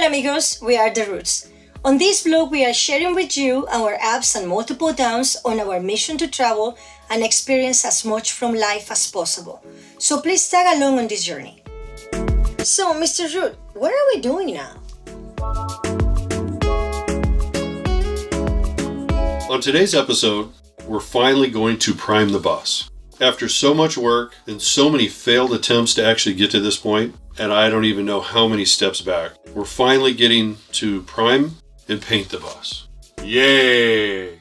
Hola amigos, we are The Roots. On this vlog, we are sharing with you our ups and multiple downs on our mission to travel and experience as much from life as possible. So please tag along on this journey. So, Mr. Root, what are we doing now? On today's episode, we're finally going to prime the bus. After so much work and so many failed attempts to actually get to this point, and I don't even know how many steps back, we're finally getting to prime and paint the bus. Yay!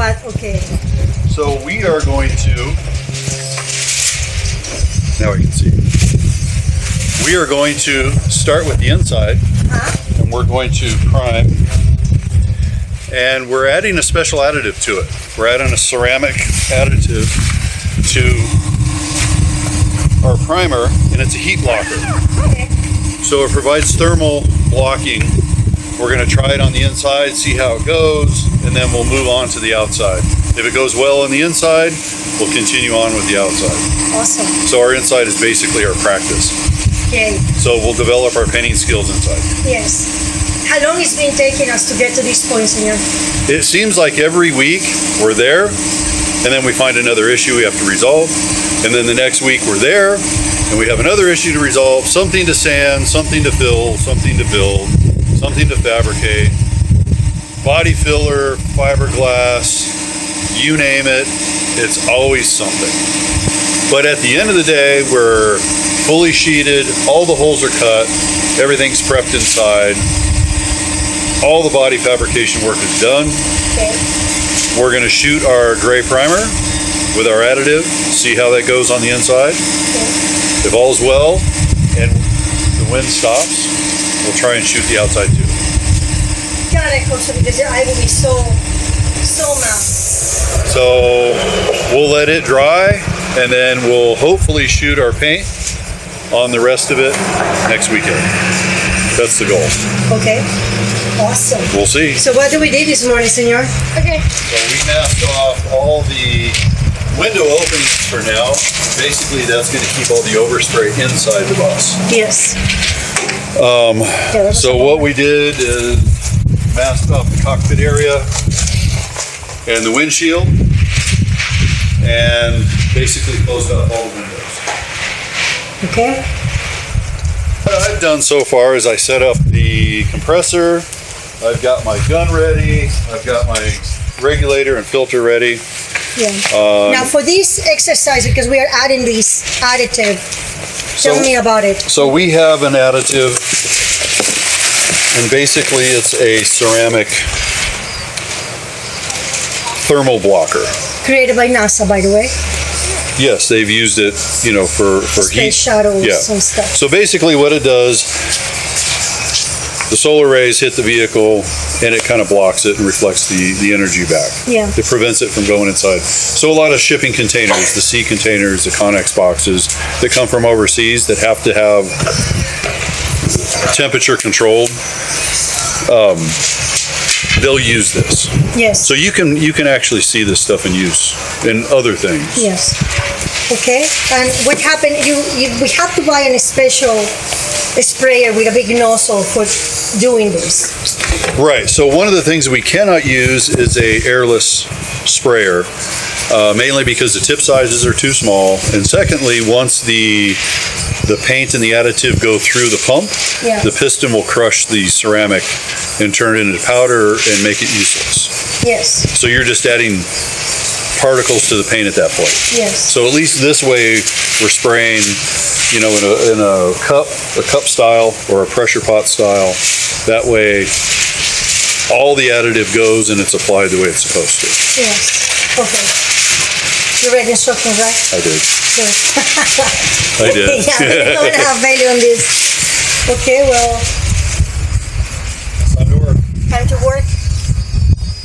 But okay. So we are going to. Now we can see. We are going to start with the inside, Huh? and we're going to prime. And we're adding a special additive to it. We're adding a ceramic additive to our primer, and it's a heat blocker. Okay. So it provides thermal blocking. We're going to try it on the inside, see how it goes, and then we'll move on to the outside. If it goes well on the inside, we'll continue on with the outside. Awesome. So our inside is basically our practice. Okay. So we'll develop our painting skills inside. Yes. How long it's been taking us to get to this point, senor? It seems like every week we're there, and then we find another issue we have to resolve, and then the next week we're there, and we have another issue to resolve, something to sand, something to fill, something to build, something to fabricate, body filler, fiberglass, you name it, it's always something. But at the end of the day, we're fully sheeted, all the holes are cut, everything's prepped inside, all the body fabrication work is done. Okay. We're going to shoot our gray primer with our additive, see how that goes on the inside. Okay. If all's well and the wind stops, we'll try and shoot the outside too. Got it, Jose, because I will be so, so mad. So we'll let it dry and then we'll hopefully shoot our paint on the rest of it next weekend. That's the goal. Okay. Awesome. We'll see. So what do we do this morning, senor? Okay. So we masked off all the window openings for now. Basically, that's going to keep all the overspray inside the bus. Yes. Um, Yeah, so what we did is masked off the cockpit area and the windshield, and basically closed up all the windows. Okay. What I've done so far is I set up the compressor. I've got my gun ready. I've got my regulator and filter ready. Yeah. Uh, now for this exercise, because we are adding this additive, tell me about it. So we have an additive, and basically it's a ceramic thermal blocker. Created by NASA, by the way. Yes, they've used it, you know, for for Space heat. shuttles Yeah. and stuff. So basically, what it does, the solar rays hit the vehicle, and it kind of blocks it and reflects the the energy back. Yeah. It prevents it from going inside. So a lot of shipping containers, the sea containers, the Conex boxes that come from overseas that have to have temperature controlled, um, they'll use this. Yes. So you can you can actually see this stuff in use in other things. yes. Okay. And what happened? You, you we have to buy a special sprayer with a big nozzle for doing this. Right. So one of the things we cannot use is a airless sprayer, uh, mainly because the tip sizes are too small, and secondly, once the the paint and the additive go through the pump, Yeah. the piston will crush the ceramic and turn it into powder and make it useless. Yes. So you're just adding particles to the paint at that point. Yes. So at least this way, we're spraying, you know, in a, in a cup, a cup style or a pressure pot style. That way, all the additive goes and it's applied the way it's supposed to. Yes. Okay. You read instructions, right? I did. Good. I did. yeah, we don't have value on this. Okay, well, Time to work. time to work.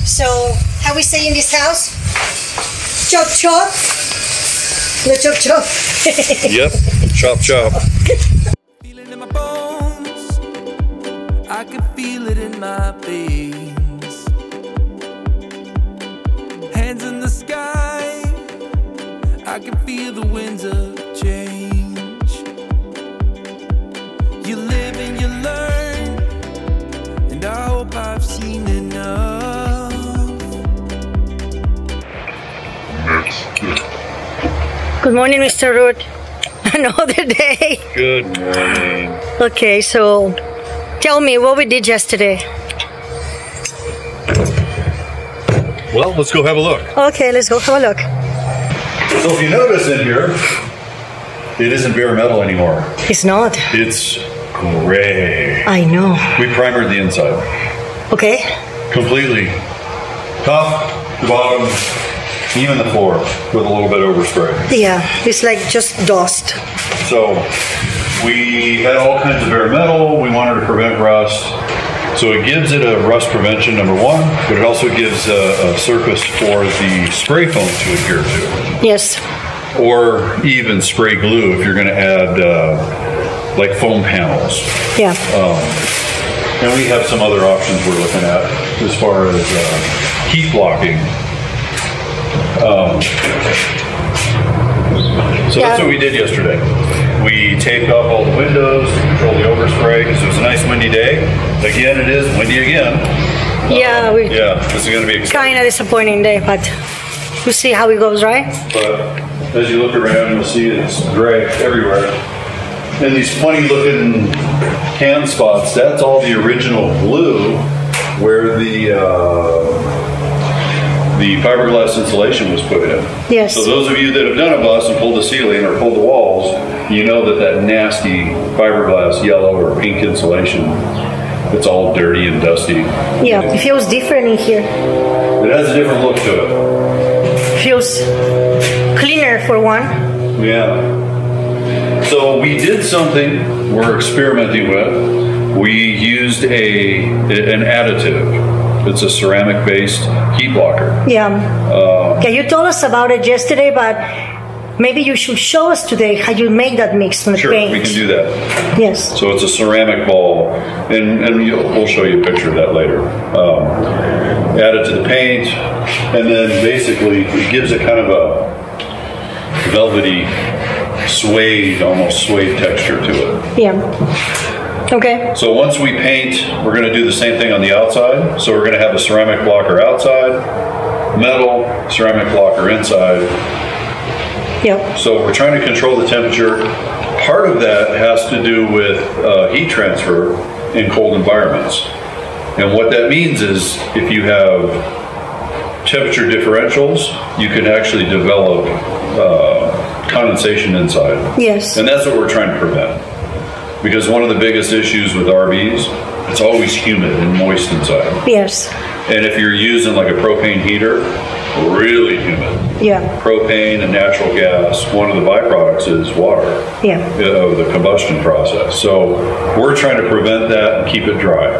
So, how we say in this house? Chop chop. No chop chop. Yep. Chop chop. Feel it in my bones. I can feel it in my veins. Hands in the sky. I can feel the winds of change. You live and you learn. And I hope I've seen enough. Good morning, Mr. Root. Another day. Good morning. Okay, so tell me what we did yesterday. Well, let's go have a look. Okay, let's go have a look. So if you notice in here, it isn't bare metal anymore. It's not. It's gray. I know. We primered the inside Okay. completely, top to bottom, even the floor with a little bit overspray. Yeah, it's like just dust. So we had all kinds of bare metal. We wanted to prevent rust. So it gives it a rust prevention, number one, but it also gives a, a surface for the spray foam to adhere to. Yes. Or even spray glue if you're going to add uh, like foam panels. Yeah. And we have some other options we're looking at as far as uh, heat blocking. Um, so that's what we did yesterday. We taped off all the windows to control the overspray because it was a nice windy day. Again, it is windy again. Yeah, we Yeah, this is going to be exciting. kind of disappointing day, but we'll see how it goes, right? But as you look around, you'll see it's gray everywhere. And these funny looking tan spots, that's all the original blue where the uh, the fiberglass insulation was put in. Yes. So those of you that have done a bus and pulled the ceiling or pulled the walls, you know that that nasty fiberglass yellow or pink insulation, it's all dirty and dusty. Yeah, it feels different in here. It has a different look to it. Feels cleaner for one. Yeah. So we did something we're experimenting with. We used a an additive. It's a ceramic based heat blocker. Yeah. yeah, you told us about it yesterday, but maybe you should show us today how you make that mix from the Sure, paint. we can do that. Yes. So it's a ceramic ball, and, and we'll show you a picture of that later. Um, add it to the paint, and then basically it gives it kind of a velvety, suede, almost suede texture to it. Yeah. Okay. So once we paint, we're going to do the same thing on the outside. So we're going to have a ceramic blocker outside, metal, ceramic blocker inside. Yeah. So we're trying to control the temperature. Part of that has to do with uh, heat transfer in cold environments. And what that means is if you have temperature differentials, you can actually develop uh, condensation inside. Yes. And that's what we're trying to prevent. Because one of the biggest issues with RVs, it's always humid and moist inside. Yes. And if you're using like a propane heater, really humid. Yeah. Propane and natural gas, one of the byproducts is water Yeah. uh, of the combustion process. So we're trying to prevent that and keep it dry.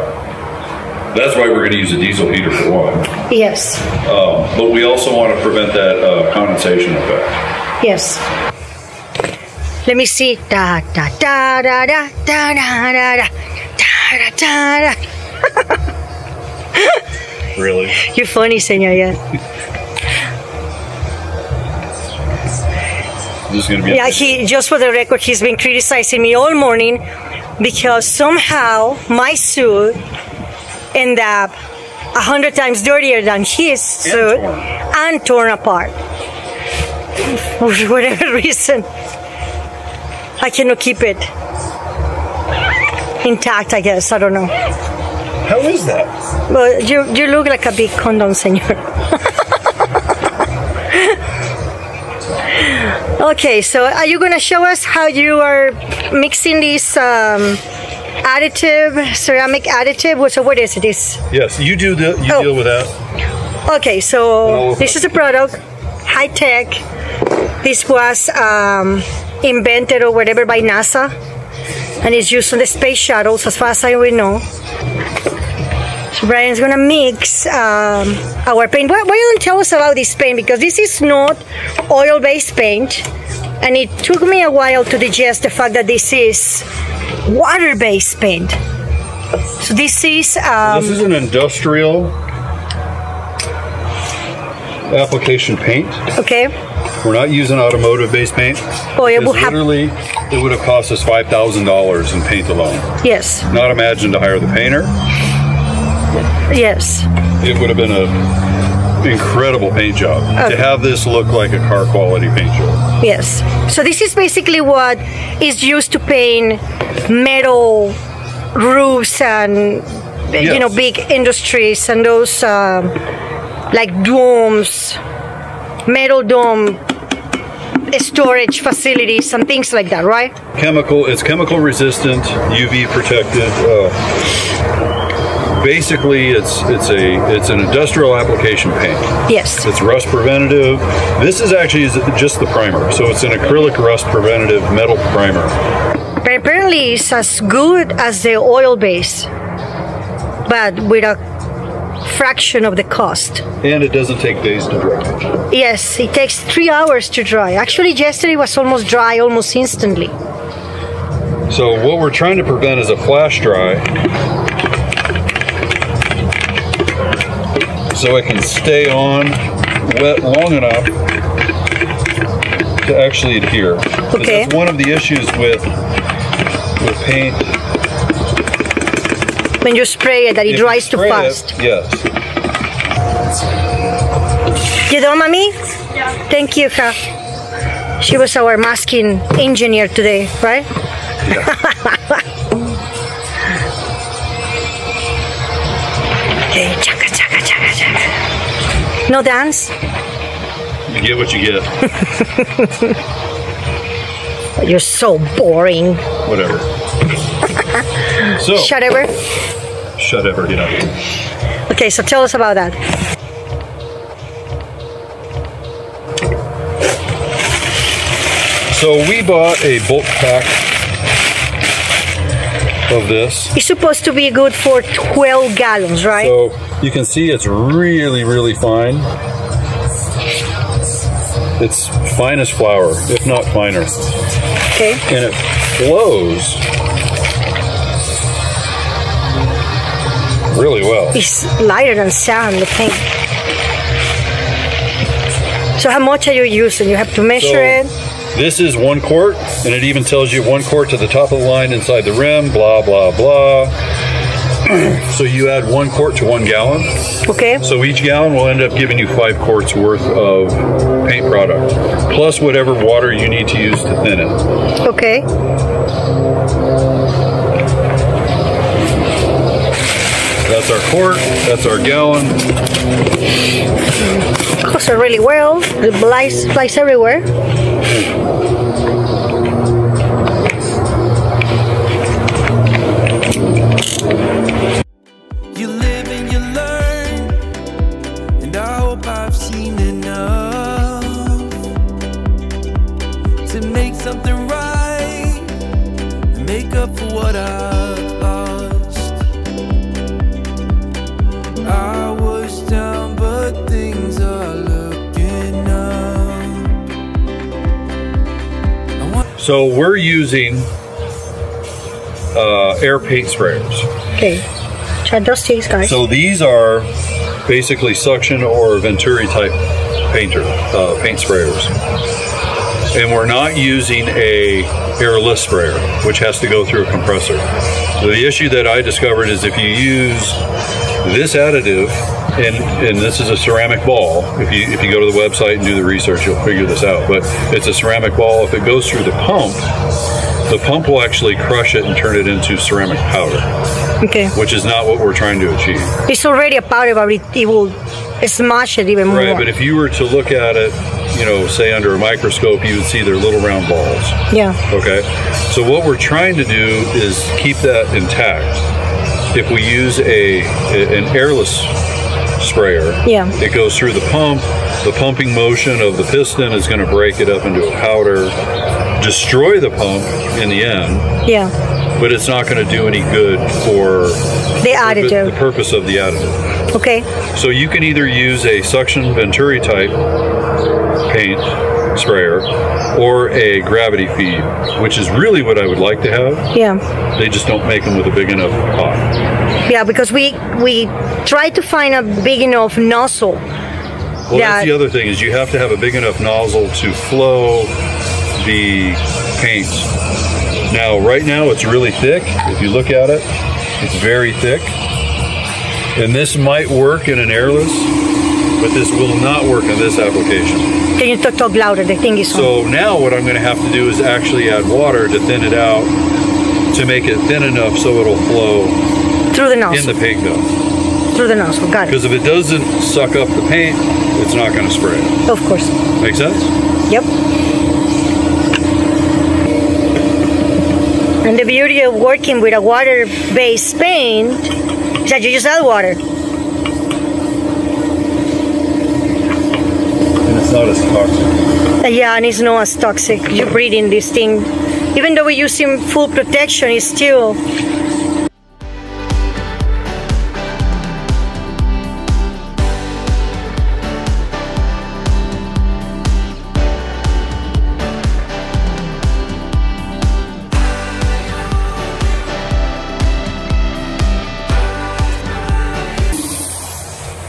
That's why we're going to use a diesel heater for one. Yes. Um, but we also want to prevent that uh, condensation effect. Yes. Let me see. Da da da da da da da da da da da da. Really? You're funny, senor. Yeah. This is to be. Yeah. He just for the record, he's been criticizing me all morning because somehow my suit ended up a hundred times dirtier than his suit torn. and torn apart. For whatever reason, I cannot keep it intact. I guess I don't know. How is that? Well, you you look like a big condom, senor. okay, so are you gonna show us how you are mixing this um, additive, ceramic additive? What- So what is it? This Yes, you do. The, you Oh. deal with that. okay. So this is a product, high tech. This was um, invented or whatever by NASA, and it's used on the space shuttles, as far as I know. So Brian's gonna mix um, our paint. Why, why don't you tell us about this paint? Because this is not oil-based paint, and it took me a while to digest the fact that this is water-based paint. So this is um, this is an industrial application paint. okay. We're not using automotive base paint. Oh, it will literally, it would have cost us five thousand dollars in paint alone. yes, Not imagine to hire the painter. yes. It would have been a incredible paint job to have this look like a car quality paint job. Yes. So this is basically what is used to paint metal roofs and you know big industries and those um, like domes, metal dome storage facilities and things like that, right? Chemical, it's chemical resistant, UV protected. Uh, basically, it's it's a it's an industrial application paint. Yes. It's rust preventative. This is actually is just the primer, so it's an acrylic rust preventative metal primer. But apparently it's as good as the oil base, but with a fraction of the cost. And it doesn't take days to dry. Yes, it takes three hours to dry. Actually, yesterday was almost dry almost instantly. So what we're trying to prevent is a flash dry. So it can stay on wet long enough to actually adhere. Okay. That's one of the issues with with paint. When you spray it, that it If you dries too spray it- fast. yes. You done, mommy? Yeah. Thank you, Ka. She was our masking engineer today, right? Yeah. okay, chaka, chaka, chaka, chaka. No dance? You get what you get. You're so boring. Whatever. So Shut ever. Shut ever, you know. Okay, so tell us about that. So we bought a bulk pack of this. It's supposed to be good for 12 gallons, right? So you can see it's really, really fine. It's fine as flour, if not finer. okay. And it flows really well. It's lighter than sand, the paint. So how much are you using? You have to measure So- it. This is one quart, and it even tells you one quart to the top of the line inside the rim, blah, blah, blah. so you add one quart to one gallon. Okay. So each gallon will end up giving you five quarts worth of paint product, plus whatever water you need to use to thin it. Okay. That's our quart, that's our gallon. Cooks it really well. It flies, flies everywhere. Sprayers. Okay. Try those things, guys. So these are basically suction or Venturi type painter uh, paint sprayers, and we're not using a airless sprayer, which has to go through a compressor. So the issue that I discovered is if you use this additive, and and this is a ceramic ball. If you if you go to the website and do the research, you'll figure this out. But it's a ceramic ball. If it goes through the pump, the pump will actually crush it and turn it into ceramic powder, okay. which is not what we're trying to achieve. It's already a powder, but it, it will smash it even more. Right, but if you were to look at it, you know, say under a microscope, you would see they're little round balls. yeah. Okay, so what we're trying to do is keep that intact. If we use a an airless sprayer. Yeah. It goes through the pump. The pumping motion of the piston is going to break it up into a powder, destroy the pump in the end, Yeah. but it's not going to do any good for The additive. the purpose of the additive. Okay. So you can either use a suction Venturi type paint sprayer or a gravity feed, which is really what I would like to have. Yeah. They just don't make them with a big enough pot. Yeah, because we we try to find a big enough nozzle. Well, Yeah. that's the other thing is you have to have a big enough nozzle to flow the paint. Now, right now it's really thick. If you look at it, it's very thick. And this might work in an airless, but this will not work in this application. Can you talk, talk louder? The thing is on. So now what I'm going to have to do is actually add water to thin it out to make it thin enough so it'll flow through the nozzle in the paint gun. through the nozzle. Got it. Because if it doesn't suck up the paint, it's not going to spray. Of course. Make sense? Yep. And the beauty of working with a water-based paint is that you just add water. And it's not as toxic. Uh, Yeah, and it's not as toxic. You're breathing this thing. Even though we're using full protection, it's still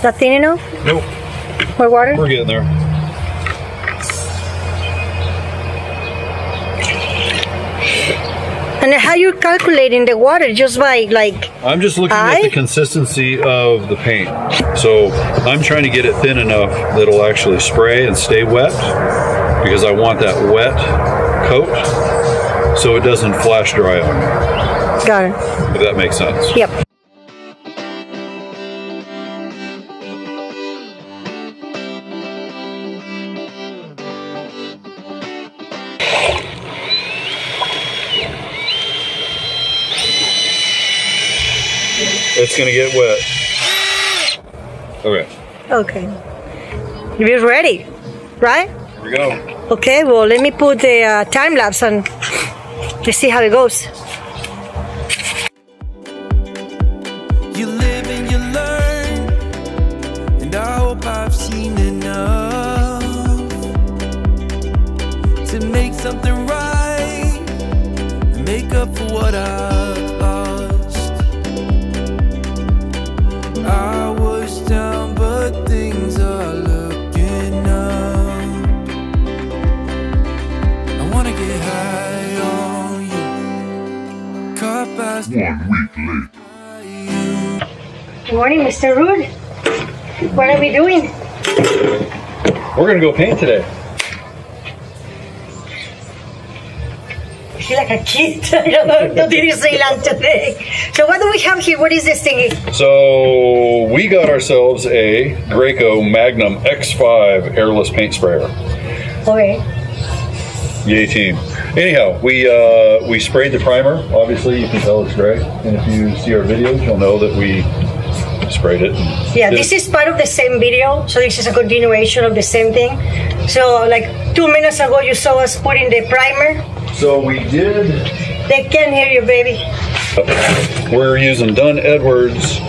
that thin enough? Nope. More water? We're getting there. And how you're calculating the water? Just by like I'm just looking I- at the consistency of the paint. So I'm trying to get it thin enough that it'll actually spray and stay wet because I want that wet coat so it doesn't flash dry on me, got it. if that makes sense. Yep. It's going to get wet. Okay, Okay. We're ready, right? here we go. Okay. Well, let me put the uh, time lapse on. Let's see how it goes. You live and you learn, and I hope I've seen enough to make something right and make up for what I've caught by Good morning, Mr. Root. What are we doing? We're going to go paint today. I feel like a kid. I don't know. No, did you say long today? So what do we have here? What is this thing? So we got ourselves a Graco Magnum X5 airless paint sprayer. Okay. Yay team. Anyhow, we uh, we sprayed the primer. Obviously, you can tell it's gray. And if you see our videos, you'll know that we sprayed it. Yeah, this is part of the same video, so this is a continuation of the same thing. So, like two minutes ago, you saw us putting the primer. So we did. They can hear you, baby. We're using Dunn Edwards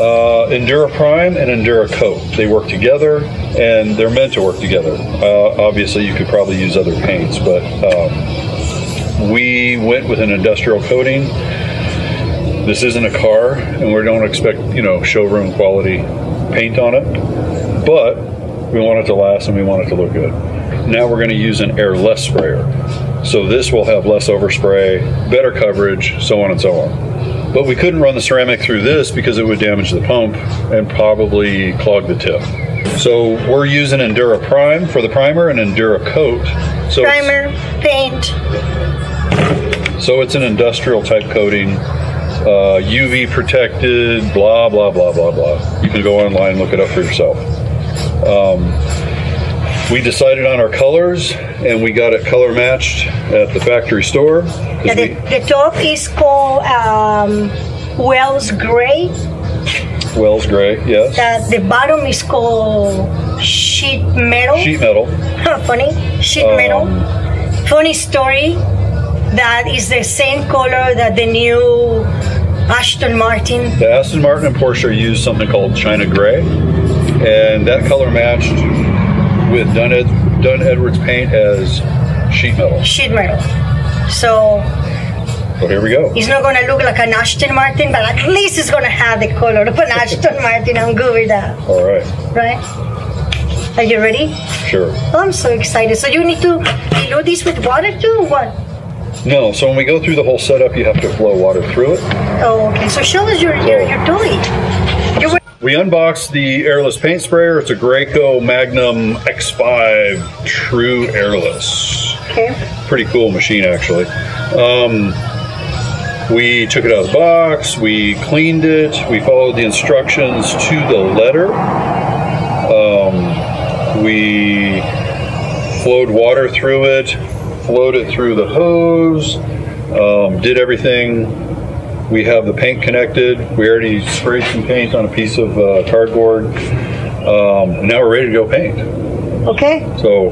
uh, Endura Prime and Endura Coat. They work together, and they're meant to work together. Uh, obviously, you could probably use other paints, but um, we went with an industrial coating. This isn't a car, and we don't expect you know showroom quality paint on it, but we want it to last and we want it to look good. Now we're going to use an airless sprayer, so this will have less overspray, better coverage, so on and so on. But we couldn't run the ceramic through this because it would damage the pump and probably clog the tip. So we're using Endura Prime for the primer and Endura Coat. So Primer, paint. so it's an industrial type coating, uh, UV protected, blah, blah, blah, blah, blah. You can go online and look it up for yourself. Um, we decided on our colors and we got it color matched at the factory store. Yeah, the, we- the top is called um, Wells Gray. Wells gray, yes. That the bottom is called sheet metal. Sheet metal. Funny. Sheet Um, metal. Funny story. That is the same color that the new Aston Martin. The Aston Martin and Porsche used something called China Gray, and that color matched with Dunn, Ed, Dunn Edwards paint as sheet metal. Sheet metal. So So here we go. He's not gonna look like an Aston Martin, but at least it's gonna have the color of an Aston Martin. I'm good with that, All right, right? Are you ready? sure. Oh, I'm so excited. So you need to dilute this with water too, or what? No, so when we go through the whole setup, you have to flow water through it. Oh, okay. So show us your your, your toy. You were- We unboxed the airless paint sprayer. It's a Graco Magnum X5 True Airless. okay. Pretty cool machine, actually. Um, we took it out of the box, we cleaned it, we followed the instructions to the letter. Um, we flowed water through it, flowed it through the hose, um, did everything. We have the paint connected. We already sprayed some paint on a piece of uh, cardboard. Um, now we're ready to go paint. Okay. So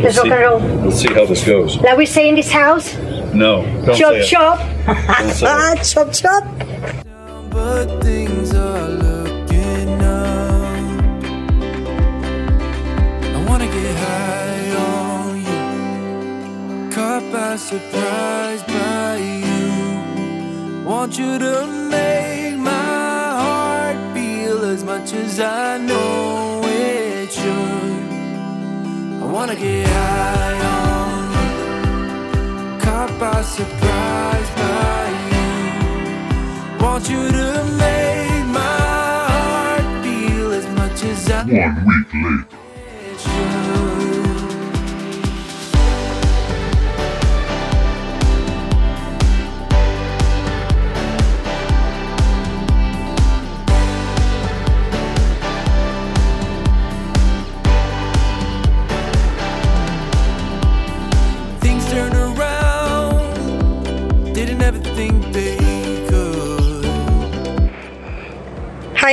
Let's see, rock and roll. let's see how this goes. Now we say in this house, No, don't chop say it. chop. Don't say it. chop chop. But things are looking up. I wanna get high on you, caught by surprise by you. Want you to make my heart feel as much as I know it should. I wanna get high on you, caught by surprise by you. Want you to make my heart feel as much as I One week later.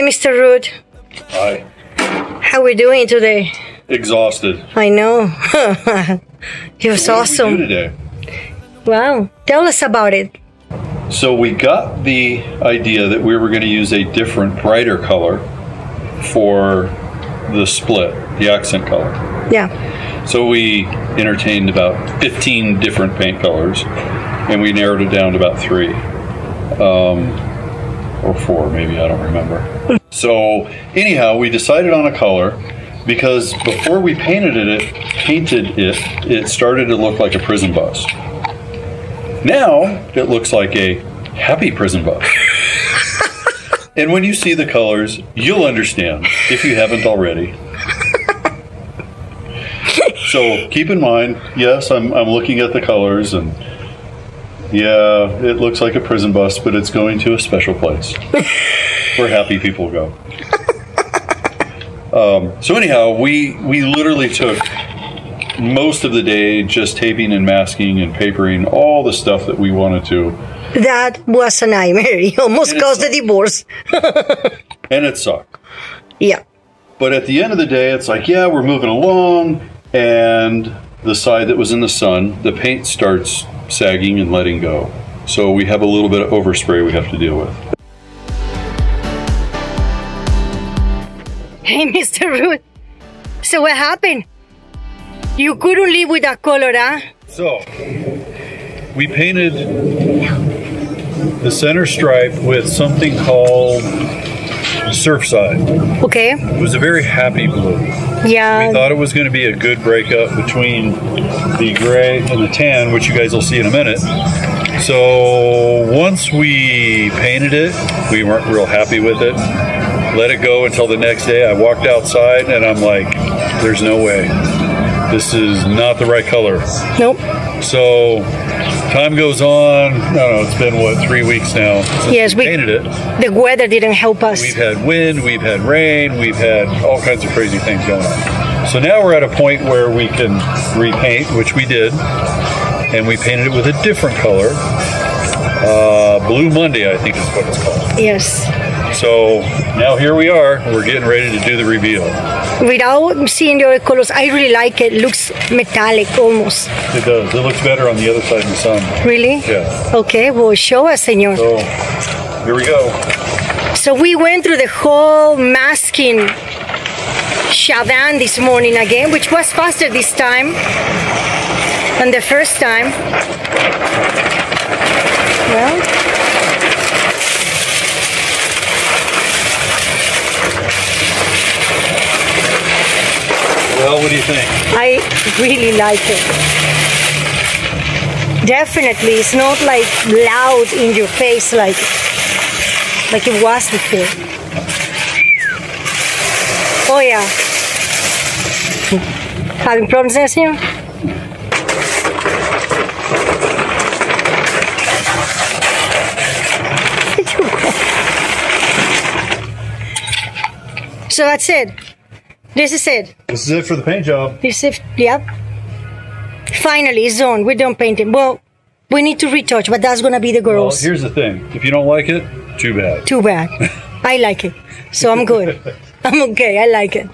Mr. Root. Hi. How are we doing today? Exhausted. I know. it was What did we do awesome. today? Wow. Tell us about it. So we got the idea that we were going to use a different, brighter color for the split, the accent color. Yeah. So we entertained about 15 different paint colors, and we narrowed it down to about three, um, or four, maybe I don't remember. so anyhow, we decided on a color because before we painted it, painted it, it started to look like a prison bus. Now it looks like a happy prison bus. and when you see the colors, you'll understand if you haven't already. So keep in mind, yes, I'm, I'm looking at the colors and yeah, it looks like a prison bus, but it's going to a special place where happy people go. Um, so anyhow, we we literally took most of the day just taping and masking and papering all the stuff that we wanted to, That was a nightmare. It almost is caused a divorce. and it sucked. Yeah. But at the end of the day, it's like, yeah, we're moving along, and the side that was in the sun, the paint starts sagging and letting go. So we have a little bit of overspray we have to deal with. Hey, Mr. Root. So what happened? You couldn't live with that color, huh? So we painted the center stripe with something called Surfside. Okay. It was a very happy blue. Yeah. We thought it was going to be a good breakup between the gray and the tan, which you guys will see in a minute. So once we painted it, we weren't real happy with it. Let it go until the next day. I walked outside and I'm like, there's no way. This is not the right color. Nope. So time goes on. I don't know, it's been what, three weeks now Yes, we we- painted it. The weather didn't help us. We've had wind, we've had rain, we've had all kinds of crazy things going on. So now we're at a point where we can repaint, which we did, and we painted it with a different color. Uh, Blue Monday, I think is what it's called. Yes. So now here we are. We're getting ready to do the reveal. Without seeing the other colors, I really like it. Looks metallic almost. It does. It looks better on the other side in the sun. Really? Yeah. Okay, well, show us, senor. So here we go. So we went through the whole masking shaban this morning again, which was faster this time than the first time. Well, Well, what do you think? I really like it. Definitely, it's not like loud in your face like like it was before. Oh yeah. Having problems there? So that's it. This is it. This is it for the paint job. This is yep. Finally, it's on. We're done painting. Well, we need to retouch, but that's gonna be the girls. Well, here's the thing. If you don't like it, too bad. Too bad. I like it, so I'm good. I'm okay. I like it.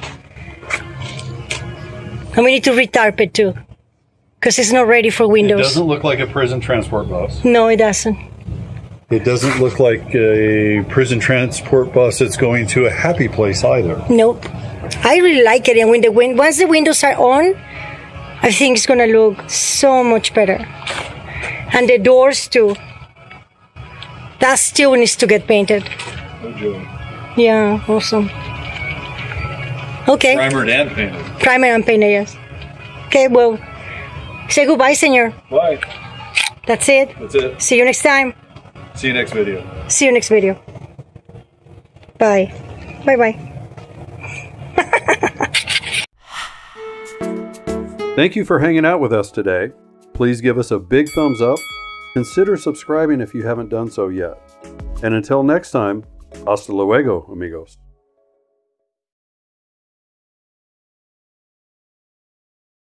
And we need to retarp it too, because it's not ready for It windows. doesn't look like a prison transport bus. No, it doesn't. It doesn't look like a prison transport bus that's going to a happy place either. Nope. I really like it, and when the wind, once the windows are on, I think it's gonna look so much better. And the doors too. That still needs to get painted. Yeah, awesome. Okay, Primered and painted. primer and painted, yes. Okay, well, say goodbye, senor. Bye. That's it. That's it. See you next time. See you next video. See you next video. Bye. Bye bye. Thank you for hanging out with us today. Please give us a big thumbs up. Consider subscribing if you haven't done so yet. And until next time, hasta luego, amigos.